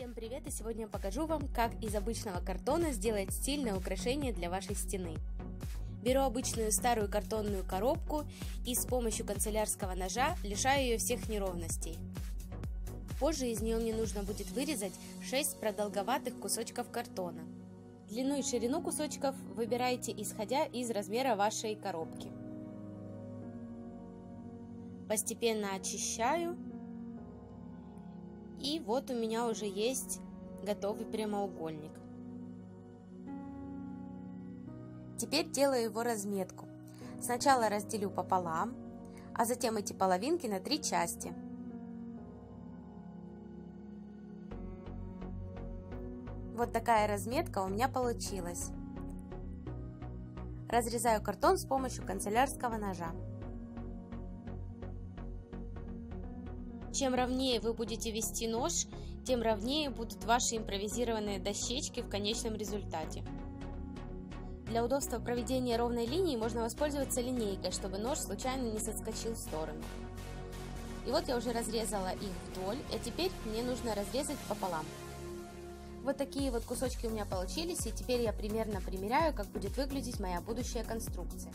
Всем привет и сегодня я покажу вам, как из обычного картона сделать стильное украшение для вашей стены. Беру обычную старую картонную коробку и с помощью канцелярского ножа лишаю ее всех неровностей. Позже из нее мне нужно будет вырезать 6 продолговатых кусочков картона. Длину и ширину кусочков выбирайте исходя из размера вашей коробки. Постепенно очищаю и вот у меня уже есть готовый прямоугольник. Теперь делаю его разметку. Сначала разделю пополам, а затем эти половинки на три части. Вот такая разметка у меня получилась. Разрезаю картон с помощью канцелярского ножа. Чем ровнее вы будете вести нож, тем ровнее будут ваши импровизированные дощечки в конечном результате. Для удобства проведения ровной линии можно воспользоваться линейкой, чтобы нож случайно не соскочил в сторону. И вот я уже разрезала их вдоль, а теперь мне нужно разрезать пополам. Вот такие вот кусочки у меня получились, и теперь я примерно примеряю, как будет выглядеть моя будущая конструкция.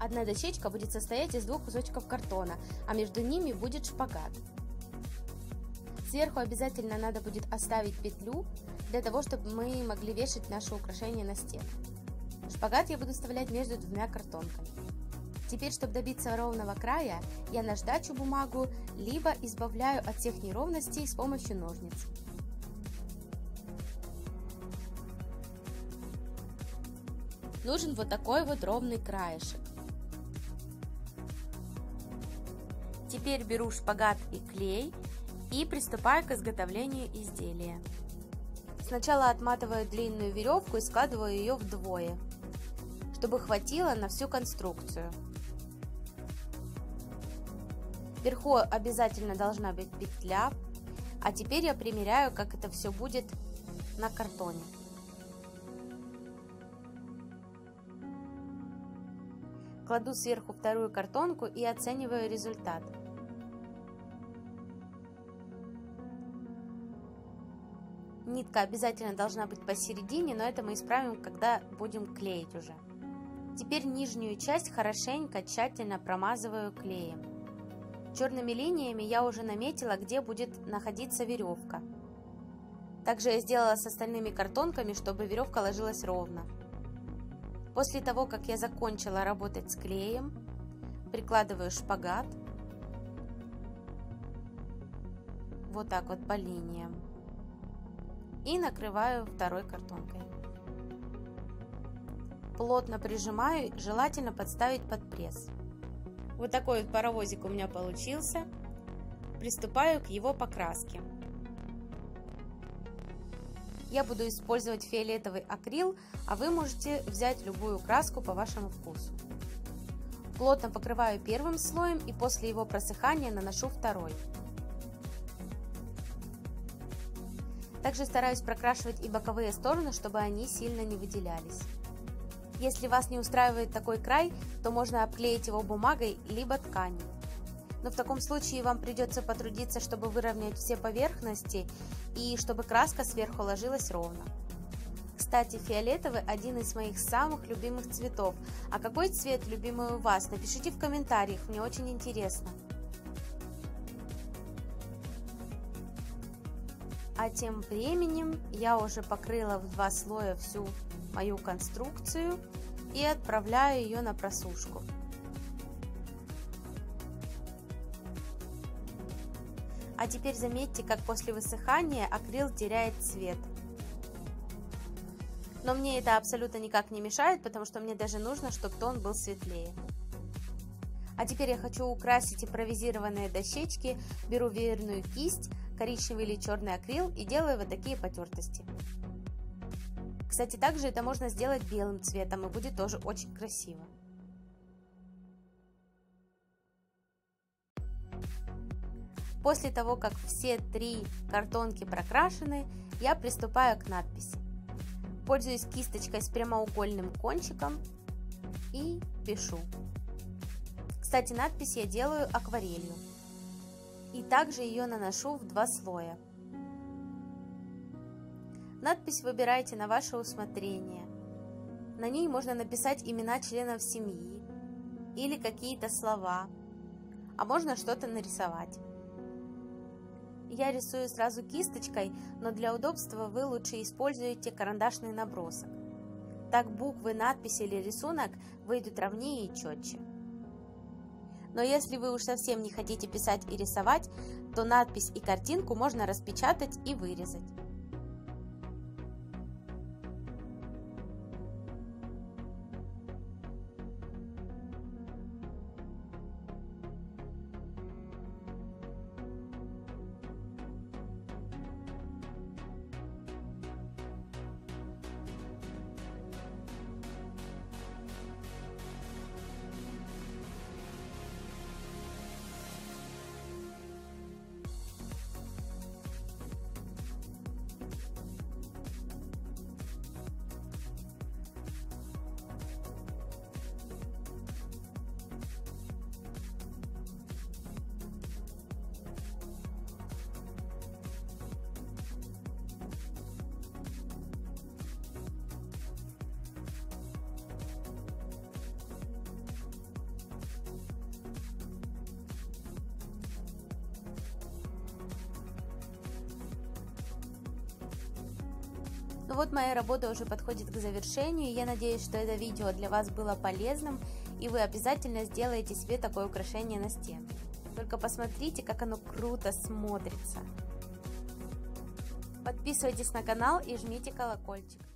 Одна дощечка будет состоять из двух кусочков картона, а между ними будет шпагат. Сверху обязательно надо будет оставить петлю, для того, чтобы мы могли вешать наши украшения на стену. Шпагат я буду вставлять между двумя картонками. Теперь, чтобы добиться ровного края, я наждачу бумагу, либо избавляю от всех неровностей с помощью ножниц. Нужен вот такой вот ровный краешек. Теперь беру шпагат и клей и приступаю к изготовлению изделия. Сначала отматываю длинную веревку и складываю ее вдвое, чтобы хватило на всю конструкцию. Вверху обязательно должна быть петля, а теперь я примеряю, как это все будет на картоне. Кладу сверху вторую картонку и оцениваю результат. Нитка обязательно должна быть посередине, но это мы исправим, когда будем клеить уже. Теперь нижнюю часть хорошенько, тщательно промазываю клеем. Черными линиями я уже наметила, где будет находиться веревка. Также я сделала с остальными картонками, чтобы веревка ложилась ровно. После того, как я закончила работать с клеем, прикладываю шпагат. Вот так вот по линиям и накрываю второй картонкой. Плотно прижимаю, желательно подставить под пресс. Вот такой вот паровозик у меня получился. Приступаю к его покраске. Я буду использовать фиолетовый акрил, а вы можете взять любую краску по вашему вкусу. Плотно покрываю первым слоем и после его просыхания наношу второй. Также стараюсь прокрашивать и боковые стороны, чтобы они сильно не выделялись. Если вас не устраивает такой край, то можно обклеить его бумагой либо тканью. Но в таком случае вам придется потрудиться, чтобы выровнять все поверхности и чтобы краска сверху ложилась ровно. Кстати, фиолетовый один из моих самых любимых цветов. А какой цвет любимый у вас? Напишите в комментариях, мне очень интересно. А тем временем я уже покрыла в два слоя всю мою конструкцию и отправляю ее на просушку. А теперь заметьте, как после высыхания акрил теряет цвет. Но мне это абсолютно никак не мешает, потому что мне даже нужно, чтобы тон был светлее. А теперь я хочу украсить импровизированные дощечки. Беру веерную кисть, коричневый или черный акрил и делаю вот такие потертости. Кстати, также это можно сделать белым цветом и будет тоже очень красиво. После того, как все три картонки прокрашены, я приступаю к надписи. Пользуюсь кисточкой с прямоугольным кончиком и пишу. Кстати, надпись я делаю акварелью и также ее наношу в два слоя. Надпись выбирайте на ваше усмотрение. На ней можно написать имена членов семьи или какие-то слова, а можно что-то нарисовать. Я рисую сразу кисточкой, но для удобства вы лучше используете карандашный набросок. Так буквы, надписи или рисунок выйдут ровнее и четче. Но если вы уж совсем не хотите писать и рисовать, то надпись и картинку можно распечатать и вырезать. Ну вот моя работа уже подходит к завершению. Я надеюсь, что это видео для вас было полезным, и вы обязательно сделаете себе такое украшение на стену. Только посмотрите, как оно круто смотрится. Подписывайтесь на канал и жмите колокольчик.